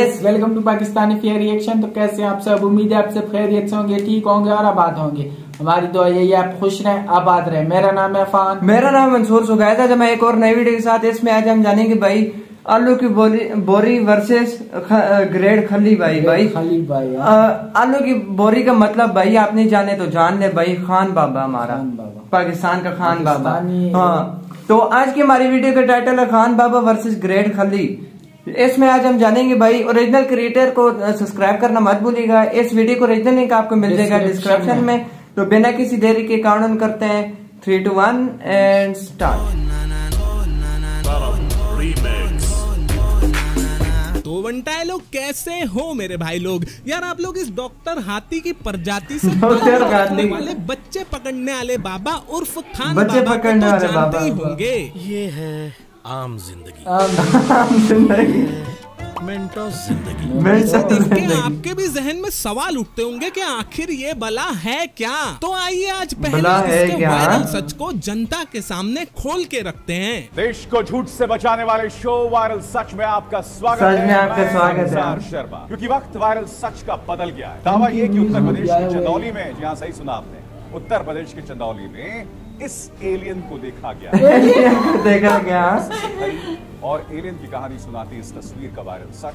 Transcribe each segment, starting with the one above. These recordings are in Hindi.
Guys welcome to Pakistani fair reaction तो कैसे आप सब? उम्मीद है आप सब खैरियत से होंगे ठीक होंगे और आबाद होंगे। हमारी दुआ यही है आप खुश रहें आबाद रहें। मेरा नाम है अफान। मेरा नाम मंसूर सुगैद आज मैं एक और नई वीडियो के साथ इसमें आज हम जानेंगे भाई आलू की बोरी बोरी वर्सेस ग्रेड खली भाई भाई। खाली भाई आलू की बोरी का मतलब भाई आप नहीं जाने तो जान ले भाई खान बाबा हमारा। पाकिस्तान का खान बाबा। हाँ तो आज की हमारी वीडियो का टाइटल है खान बाबा वर्सेस ग्रेड खली। इसमें आज हम जानेंगे भाई ओरिजिनल क्रिएटर को सब्सक्राइब करना मत भूलिएगा। इस वीडियो को ओरिजिनल लिंक आपको मिल जाएगा डिस्क्रिप्शन में। में। तो बिना किसी देरी के काउंट करते हैं। Three two one and start तो बंटाए लोग कैसे हो मेरे भाई लोग? यार आप लोग इस डॉक्टर हाथी की प्रजाति से। वाले बच्चे पकड़ने वाले बाबा उर्फ़ खान बच्चे बाबा को पकड़ने तो वाले जानते बाबा। ही होंगे। ये है। आम ज़िंदगी। आम, ज़िंदगी। आपके भी जहन में सवाल उठते होंगे कि आखिर ये बला है क्या? तो आइए आज पहले बला है इसके क्या? वायरल सच को जनता के सामने खोल के रखते हैं। देश को झूठ से बचाने वाले शो वायरल सच में आपका स्वागत सच है। में आपका स्वागत है। शर्मा। क्योंकि वक्त वायरल सच का बदल गया है। दावा ये कि उत्तर प्रदेश के चंदौली में जी हाँ सही सुना आपने। उत्तर प्रदेश के चंदौली में इस एलियन को देखा गया। एलियन को देखा गया। और एलियन की कहानी सुनाती इस तस्वीर का वायरल सच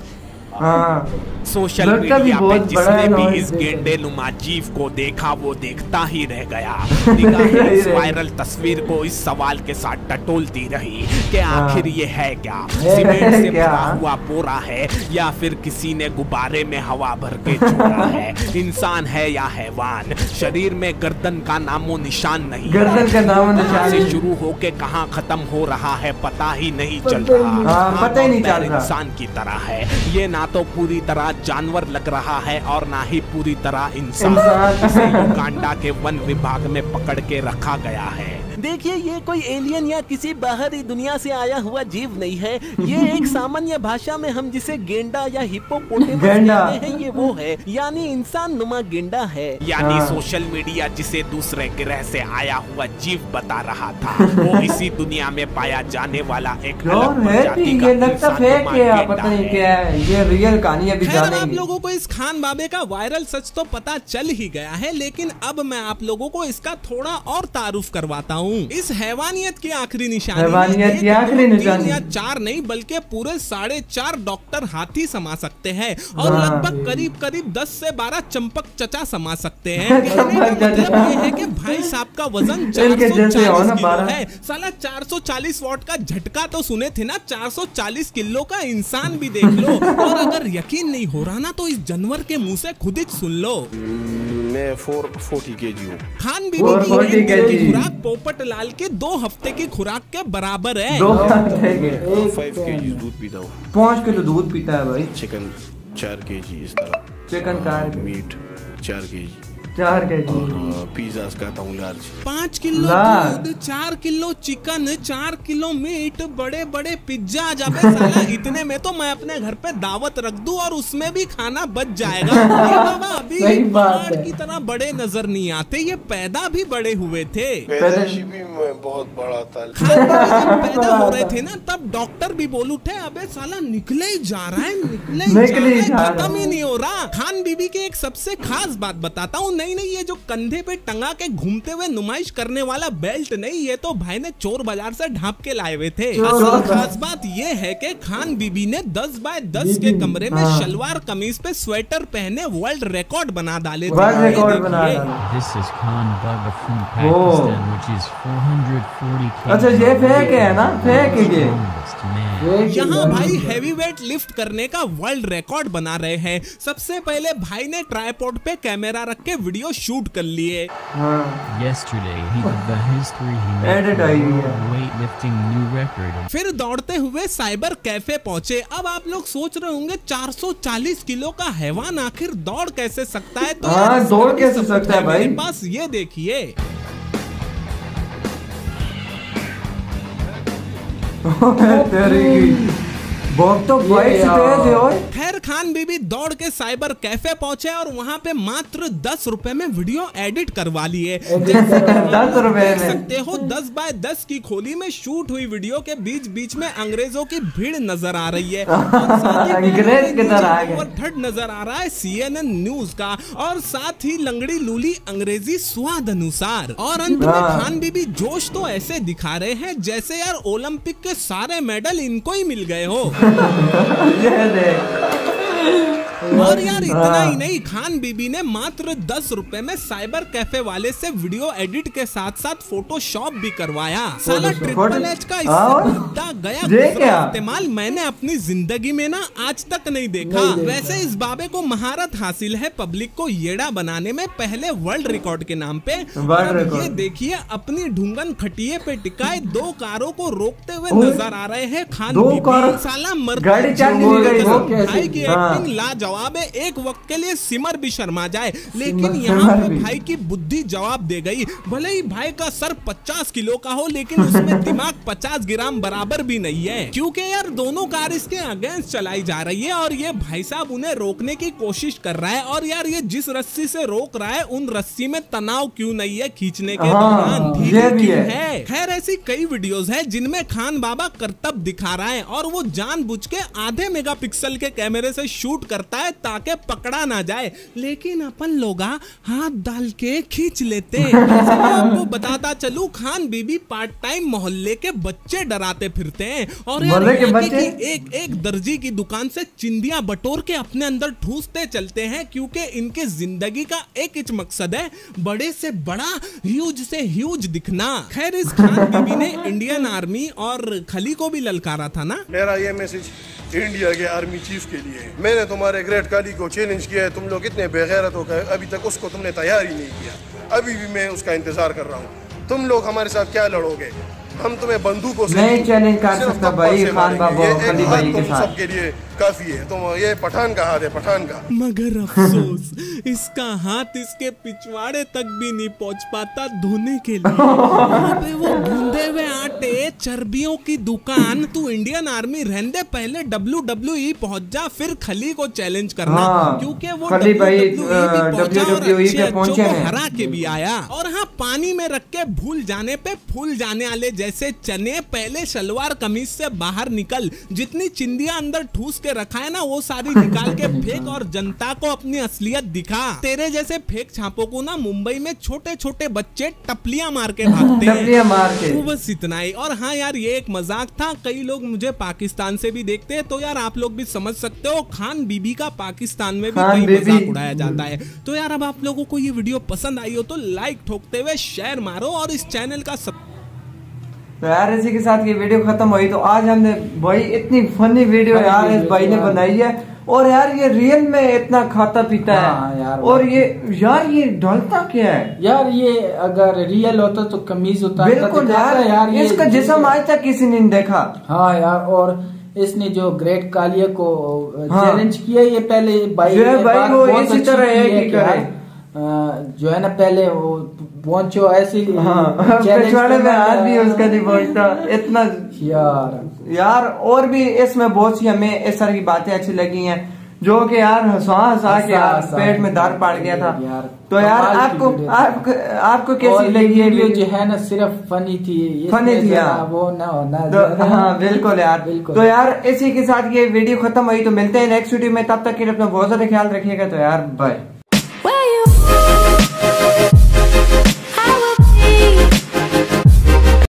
सोशल मीडिया पे है जिसने भी इस गेंडे नुमा जीव को देखा वो देखता ही रह गया। इस वायरल तस्वीर को इस सवाल के साथ टटोलती रही कि हाँ। आखिर ये है क्या? सीमेंट से भरा हुआ बोरा है या फिर किसी ने गुब्बारे में हवा भर के छोड़ा है? इंसान है या हैवान? शरीर में गर्दन का नामो निशान नहीं गर्दन का नामो निशान से। शुरू होके कहाँ खत्म हो रहा है पता ही नहीं चल रहा। नहीं। हाँ, हाथ पता ही नहीं चल रहा। इंसान की तरह है। ये ना तो पूरी तरह जानवर लग रहा है और ना ही पूरी तरह इंसान इंसान। इसे युगांडा के वन विभाग में पकड़ के रखा गया है देखिए ये कोई एलियन या किसी बाहरी दुनिया से आया हुआ जीव नहीं है। ये एक सामान्य भाषा में हम जिसे गेंडा या हिप्पोपोटेमस गेंडा। कहते हैं ये वो है। यानी इंसान नुमा गेंडा है। यानी हाँ। सोशल मीडिया जिसे दूसरे ग्रह से आया हुआ जीव बता रहा था। वो इसी दुनिया में पाया जाने वाला एक और अलग है प्रजाति भी का ये लगता फेक है पता नहीं क्या है। ये रियल कहानी अभी आप लोगों को इस खान बाबे का वायरल सच तो पता चल ही गया है लेकिन अब मैं आप लोगों को इसका थोड़ा और तारुफ करवाता हूँ। इस हैवानियत की आखिरी निशानी हैवानियत की आखिरी दो, निशानी। या चार नहीं बल्कि पूरे साढ़े चार डॉक्टर हाथी समा सकते हैं और हाँ। लगभग करीब करीब दस से बारह चंपक चचा समा सकते हैं। मतलब ये है कि भाई साहब का वज़न चार जैसे हो 440 ना किलो 12। है साला 440 वॉट का झटका तो सुने थे ना 440 किलो का इंसान भी देख लो और अगर यकीन नहीं हो रहा ना तो इस जानवर के मुँह से खुद ही सुन लो मैं फोर फोर्टी के जी हूँ। खान बीबी की 440 की खुराक पोपट लाल के दो हफ़्ते की खुराक के बराबर है। दो हफ़्ते के। फाइव के जी दूध पीता हूँ। पाँच किलो दूध पीता है भाई। चिकन चार के जी इस तरह। चिकन का मीट चार के जी चार के जी। पिज्जा खाता हूँ लार्ज पाँच किलो दूध चार किलो चिकन चार किलो मीट बड़े बड़े पिज्जा जाबे साला इतने में तो मैं अपने घर पे दावत रख दूँ और उसमें भी खाना बच जाएगा। बाबा अभी सही बात पहाड़ है। की तरह बड़े नज़र नहीं आते ये पैदा भी बड़े हुए थे। भी मैं बहुत बड़ा था। पैदा हो रहे थे ना तब डॉक्टर भी बोल उठे अबे साला निकले ही जा रहा है निकले ही जा रहा है खत्म ही नहीं हो रहा। खान बीबी की एक सबसे खास बात बताता हूँ नहीं नहीं ये जो कंधे पे टंगा के घूमते हुए नुमाइश करने वाला बेल्ट नहीं ये तो भाई ने चोर बाज़ार से ढांप के लाए हुए थे असल खास बात ये है कि खान बीबी ने 10 बाय 10 के कमरे में हाँ। शलवार कमीज पे स्वेटर पहने वर्ल्ड रिकॉर्ड बना डाले थे वर्ल्ड ये रिकॉर्ड बना देखिए। डाला This is Khan Baba from Whoa. Pakistan, which is 440 kg. अच्छा ये फेक है ना फेक ये Strongest man. एक यहाँ भाई। हैवी वेट लिफ्ट करने का वर्ल्ड रिकॉर्ड बना रहे हैं सबसे पहले भाई ने ट्राईपोर्ड पे कैमरा रख के वीडियो शूट कर लिए। हाँ। है। फिर दौड़ते हुए साइबर कैफ़े पहुँचे। अब आप लोग सोच रहे होंगे 440 किलो का हैवान आखिर दौड़ कैसे सकता है? तो हाँ, दौड़ कैसे सकता है भाई? मेरे पास ये देखिए। तेरी बहुत तो। तेज है खान बीबी दौड़ के साइबर कैफ़े पहुँचे और वहाँ पे मात्र दस रुपए में वीडियो एडिट करवा लिए। जैसे दस रुपए सकते हो दस बाय दस की खोली में शूट हुई वीडियो के बीच बीच में अंग्रेज़ों की भीड़ नज़र आ रही है। और नज़र आ रहा है सीएनएन न्यूज़ का। और साथ ही लंगड़ी लूली अंग्रेज़ी स्वाद अनुसार। और अंत में। खान बीबी जोश तो ऐसे दिखा रहे हैं जैसे यार ओलंपिक के सारे मेडल इनको ही मिल गए हो। और यार इतना हाँ। ही नहीं खान बीबी ने मात्र दस रुपए में साइबर कैफ़े वाले से वीडियो एडिट के साथ साथ फोटोशॉप भी करवाया साला ट्रिपल एच का हाँ। इससे गया ये दूसरा क्या? इस्तेमाल मैंने अपनी ज़िंदगी में ना आज तक नहीं देखा वैसे इस बाबे को महारत हासिल है पब्लिक को येड़ा बनाने में पहले वर्ल्ड रिकॉर्ड के नाम पे ये देखिए अपनी ढूंगन खटिए पे टिकाए दो कारों को रोकते हुए नज़र आ रहे हैं खान बीबी साला मर गाड़ी चालनी गई वो कैसे? की हाँ। एक्टिंग लाजवाब है एक वक्त के लिए सिमर भी शर्मा जाए। लेकिन यहाँ पे भाई की बुद्धि जवाब दे गई। भले ही भाई का सर 50 किलो का हो लेकिन उसमें दिमाग 50 ग्राम बराबर भी नहीं है। क्योंकि यार दोनों कार इसके अगेंस्ट चलाई जा रही है और ये भाई साहब उन्हें रोकने की कोशिश कर रहा है। और यार ये जिस रस्सी से रोक रहा है उन रस्सी में तनाव क्यों नहीं है खींचने के हाँ, दौरान? भी क्यों है। है। खैर ऐसी कई वीडियोस है जिनमें खान बाबा करतब दिखा रहा है और वो जानबूझ के आधे मेगापिक्सल के कैमरे से शूट करता है ताकि पकड़ा ना जाए। लेकिन अपन लोग हाथ डाल के खींच लेते। आपको बताता चलूँ खान बीबी पार्ट टाइम मोहल्ले के बच्चे डराते फिरते हैं। और यार के एक एक दर्जी की दुकान से चिंदिया बटोर के अपने अंदर ठूसते चलते हैं क्योंकि इनके ज़िंदगी का एक ही मकसद है बड़े से बड़ा ह्यूज से ह्यूज दिखना। खैर इस खान बीबी ने इंडियन आर्मी और खली को भी ललकारा था ना? मेरा ये मैसेज इंडिया के आर्मी चीफ के लिए। मैंने तुम्हारे ग्रेट काली को चैलेंज किया है। तुम लोग इतने बेगैरत हो गए। अभी तक उसको तुमने तैयार ही नहीं किया। अभी भी मैं उसका इंतज़ार कर रहा हूँ। तुम लोग हमारे साथ क्या लड़ोगे? हम तुम्हें बंदूकों से नहीं चैलेंज कर सकता भाई खान। बाबा खली भाई के साथ। सबके लिए काफ़ी है। तुम ये पठान का हाथ है पठान का। मगर अफसोस इसका हाथ इसके पिछवाड़े तक भी नहीं पहुँच पाता धोने के लिए। वहाँ पे वो गूंदे हुए आटे चर्बियों की दुकान तू इंडियन आर्मी रहने पहले डब्ल्यू डब्ल्यू ई पहुँच जा फिर खली को चैलेंज करना। हाँ, क्योंकि वो पहुँचे को हैं। हरा के भी आया। और हाँ पानी में रख के भूल जाने पे फूल जाने वाले जैसे चने पहले सलवार कमीज से बाहर निकल जितनी चिंदिया अंदर ठूस के रखा है ना वो सारी निकाल के फेंक और जनता को अपनी असलियत दिखा। तेरे जैसे फेक छापों को ना मुंबई में छोटे छोटे बच्चे टपलियाँ मार के भागते हैं। टपलियाँ मार के। बस इतना ही। और हाँ यार ये एक मज़ाक था। कई लोग मुझे पाकिस्तान से भी देखते हैं तो यार आप लोग भी समझ सकते हो खान बीबी का पाकिस्तान में भी कई मज़ाक उड़ाया जाता है। तो यार अब आप लोगों को ये वीडियो पसंद आई हो तो लाइक ठोकते हुए शेयर मारो और इस चैनल का सब तो यार इसी के साथ ये वीडियो खत्म हुई तो आज हमने भाई इतनी फनी वीडियो यार इस भाई ने बनाई है। और यार ये रियल में इतना खाता पीता हाँ। है यार, और ये यार ये डालता क्या है? यार ये अगर रियल होता तो कमीज होता बिल्कुल यार, यार ये इसका जिसम आज तक किसी ने देखा। हाँ यार और इसने जो ग्रेट कालिया को हाँ। चैलेंज किया ये पहले भाई भाई वो इसी तरह है कि करे। जो है ना पहले वो पहुंचो ऐसे हाँ पिछवाड़े में हाथ भी उसका नहीं पहुँचता इतना यार। यार और भी इसमें बहुत सी हमें इस तरह की बातें अच्छी लगी हैं जो कि यार हंसा हंसा के यार पेट में दार पड़ गया था। यार, तो यार आपको आपको आपको कैसी लगी ये वीडियो जो है ना सिर्फ़ फनी थी। फनी थी, जरा हाँ। वो ना होना तो हाँ बिल्कुल यार। बिल्कुल। तो यार इसी के साथ ये वीडियो खत्म हुई तो मिलते हैं नेक्स्ट वीडियो में। तब तक के लिए अपना बहुत ज़्यादा ख्याल रखिएगा। तो यार बाय